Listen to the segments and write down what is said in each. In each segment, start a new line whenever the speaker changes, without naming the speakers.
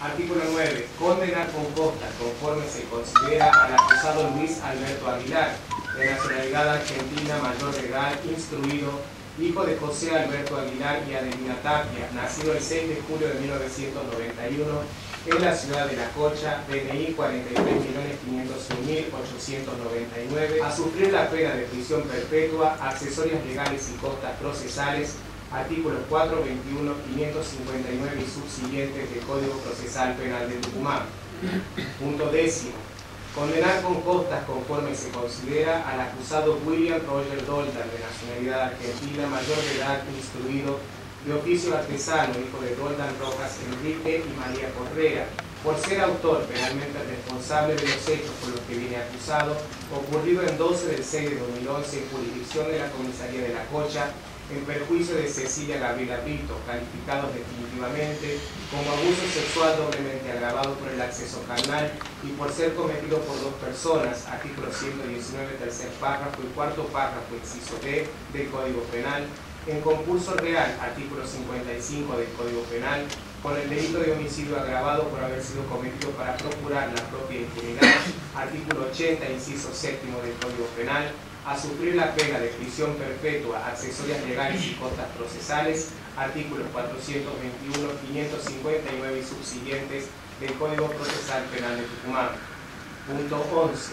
Artículo 9. Condenar con costas conforme se considera al acusado Luis Alberto Aguilar, de nacionalidad argentina, mayor de edad, instruido, hijo de José Alberto Aguilar y Adelina Tapia, nacido el 6 de julio de 1991 en la ciudad de La Cocha, DNI 43.501.899, a sufrir la pena de prisión perpetua, accesorias legales y costas procesales, artículos 4, 21, 559 y subsiguientes del Código Procesal Penal de Tucumán. Punto décimo. Condenar con costas conforme se considera al acusado William Roger Doldan, de nacionalidad argentina, mayor de edad, instruido, de oficio artesano, hijo de Doldan Rojas Enrique y María Correa, por ser autor penalmente responsable de los hechos por los que viene acusado, ocurrido en 12 del 6 de 2011 en jurisdicción de la Comisaría de La Cocha, en perjuicio de Cecilia Gabriela Brito, calificados definitivamente como abuso sexual doblemente agravado por el acceso carnal y por ser cometido por dos personas, artículo 119, tercer párrafo y cuarto párrafo, inciso D del Código Penal, en concurso real, artículo 55 del Código Penal, con el delito de homicidio agravado por haber sido cometido para procurar la propia impunidad, artículo 80, inciso séptimo del Código Penal, a sufrir la pena de prisión perpetua, accesorias legales y costas procesales, artículos 421, 559 y subsiguientes del Código Procesal Penal de Tucumán. Punto 11.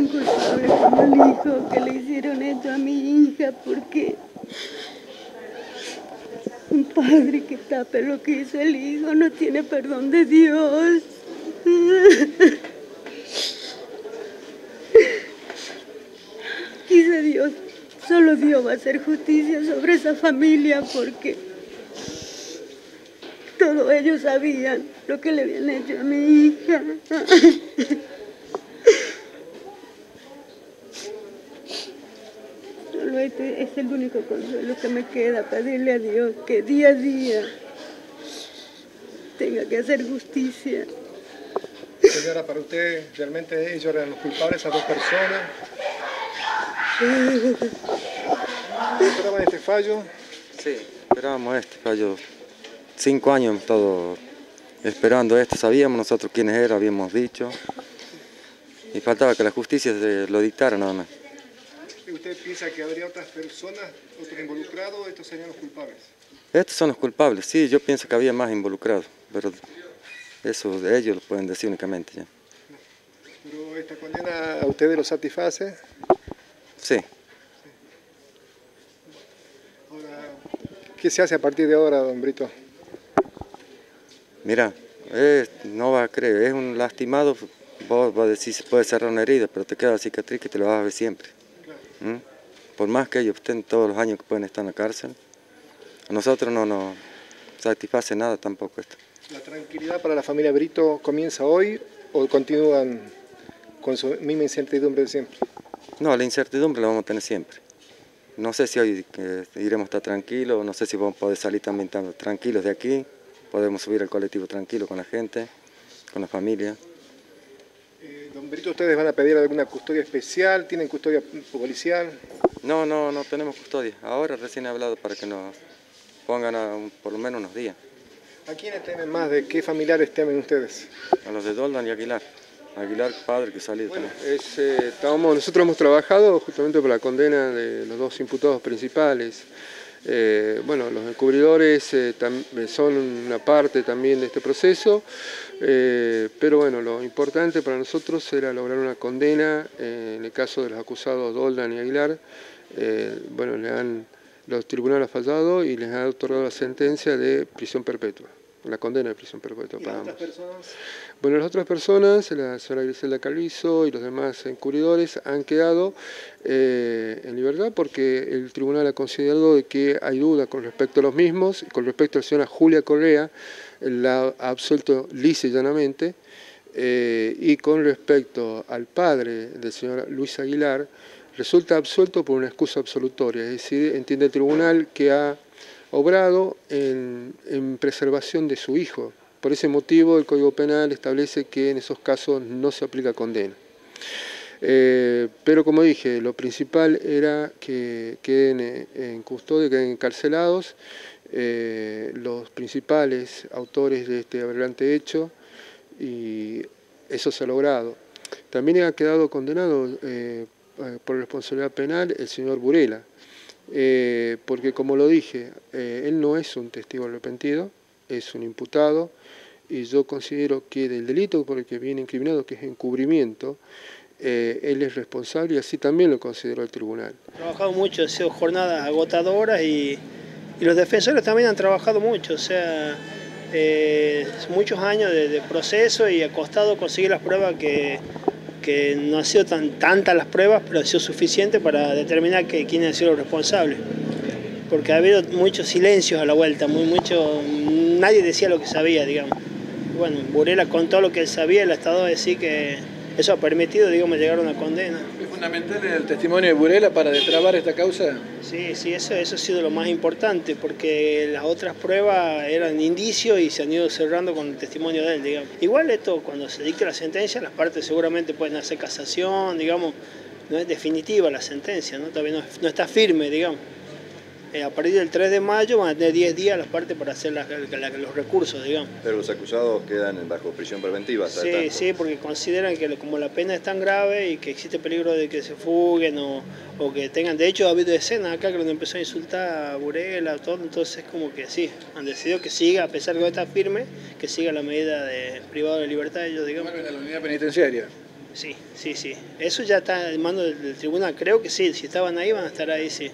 Tan culpable como el hijo que le hicieron esto a mi hija porque un padre que tape lo que hizo el hijo no tiene perdón de Dios. Dice Dios, solo Dios va a hacer justicia sobre esa familia porque todos ellos sabían lo que le habían hecho a mi hija. Solo este es el único consuelo que me queda, pedirle a Dios que día a día tenga que hacer justicia.
Señora, para usted, ¿realmente ellos eran los culpables, esas dos personas? ¿Esperaban este fallo?
Sí, esperábamos este fallo. Cinco años hemos estado esperando esto, sabíamos nosotros quiénes eran, habíamos dicho. Y faltaba que la justicia se lo dictara nada más.
¿Y ¿Usted piensa que habría otras personas, otros involucrados, estos serían los culpables?
Estos son los culpables, sí, yo pienso que había más involucrados, pero eso de ellos lo pueden decir únicamente ya.
¿Pero esta condena a ustedes lo satisface?
Sí,
Ahora, ¿qué se hace a partir de ahora, don Brito?
mira, es- no vas a creer, es un lastimado, vos vas a decir se puede cerrar una herida, pero te queda la cicatriz que te la vas a ver siempre. ¿Mm? Por más que ellos estén todos los años que pueden estar en la cárcel, a nosotros no nos satisface nada tampoco esto.
¿La tranquilidad para la familia Brito comienza hoy o continúan con su misma incertidumbre de siempre?
No, la incertidumbre la vamos a tener siempre. No sé si hoy eh, iremos a estar tranquilos, no sé si vamos a poder salir también tranquilos de aquí, podemos subir al colectivo tranquilo con la gente, con la familia.
Brito, ¿ustedes van a pedir alguna custodia especial? ¿Tienen custodia policial?
No, no, no tenemos custodia. Ahora recién he hablado para que nos pongan a un- por lo menos unos días.
¿A quiénes temen más? ¿De qué familiares temen ustedes?
A los de Doldan y Aguilar. Aguilar, padre, que salió
Bueno, es, eh, estábamos- nosotros hemos trabajado justamente por la condena de los dos imputados principales. Eh, bueno, los encubridores eh, eh, son una parte también de este proceso, pero bueno, lo importante para nosotros era lograr una condena en el caso de los acusados Doldan y Aguilar. Bueno, le han, los tribunales han fallado y les han otorgado la sentencia de prisión perpetua, la condena de prisión perpetua
¿Y
para ambos.
otras personas?
Bueno, las otras personas, la señora Griselda Calviso y los demás encubridores han quedado eh, en libertad porque el tribunal ha considerado de que hay duda con respecto a los mismos y con respecto a la señora Julia Correa, la ha absuelto lisa y llanamente Eh, y con respecto al padre del señor Luis Aguilar, resulta absuelto por una excusa absolutoria, es decir, entiende el tribunal que ha obrado en, preservación de su hijo. Por ese motivo el Código Penal establece que en esos casos no se aplica condena. Eh, pero como dije, lo principal era que queden eh, en custodia, queden encarcelados eh, los principales autores de este aberrante hecho y eso se ha logrado. También ha quedado condenado por responsabilidad penal el señor Burela, porque como lo dije, él no es un testigo arrepentido, es un imputado, y yo considero que del delito por el que viene incriminado, que es encubrimiento, eh, él es responsable y así también lo consideró el tribunal.
Ha trabajado mucho, han sido jornadas agotadoras y, los defensores también han trabajado mucho, o sea, eh, muchos años de, proceso y ha costado conseguir las pruebas que, no han sido tan tantas las pruebas, pero ha sido suficiente para determinar que, quién ha sido el responsable. Porque ha habido muchos silencios a la vuelta, muy, mucho, nadie decía lo que sabía, digamos. Bueno, Burela contó lo que él sabía, el Estado decía que eso ha permitido, digamos, llegar a una condena.
¿Es fundamental el testimonio de Burela para destrabar esta causa?
Sí, sí, eso, eso ha sido lo más importante, porque las otras pruebas eran indicios y se han ido cerrando con el testimonio de él, digamos. Igual esto, cuando se dicte la sentencia, las partes seguramente pueden hacer casación, digamos, no es definitiva la sentencia, ¿no? todavía no está firme, digamos. Eh, a partir del 3 de mayo van a tener 10 días las partes para hacer los recursos, digamos.
Pero los acusados quedan bajo prisión preventiva.
Sí, sí, porque consideran que como la pena es tan grave y que existe peligro de que se fuguen o, que tengan... De hecho, ha habido escenas acá que donde empezó a insultar a Burela, todo, entonces como que sí, han decidido que siga, a pesar de que está firme, que siga la medida de privado de libertad ellos, digamos.
a la unidad penitenciaria.
Sí, sí, sí. Eso ya está en manos del tribunal. Creo que sí, si estaban ahí van a estar ahí, sí.